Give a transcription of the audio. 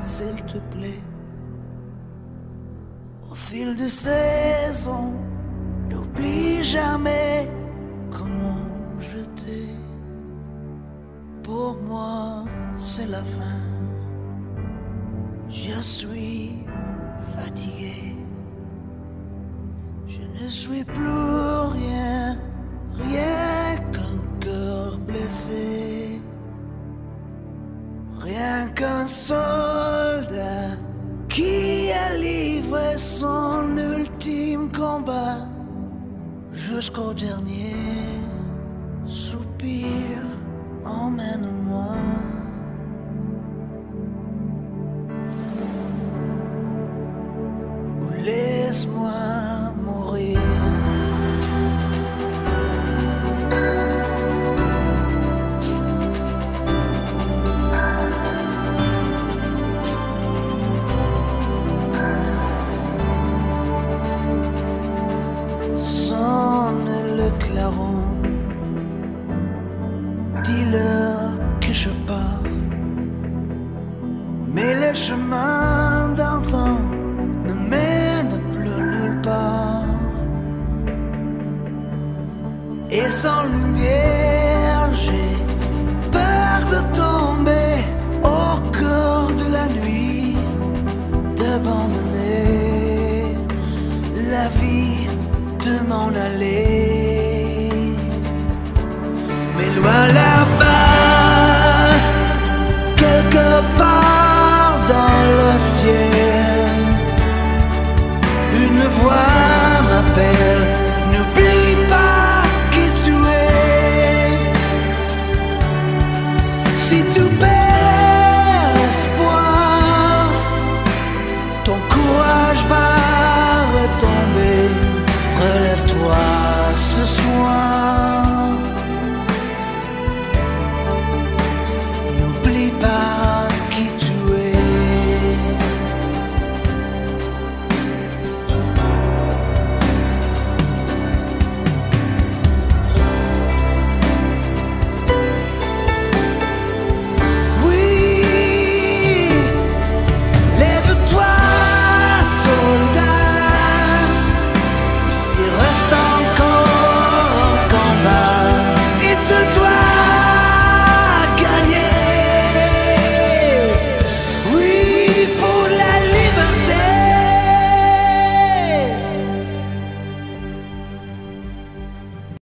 s'il te plaît. Au fil des saisons, n'oublie jamais comment je t'ai. Pour moi, c'est la fin. Je suis fatigué. Je ne suis plus rien, rien qu'un cœur blessé. Rien qu'un soldat son ultime combat jusqu'au dernier soupir. Emmène-moi. Ou laisse-moi dis-leur que je pars. Mais le chemin d'antan ne mène plus nulle part. Et sans lumière, j'ai peur de tomber au cœur de la nuit, d'abandonner la vie de m'en aller. Mais loin là. nuage va retomber. Relève-toi ce soir.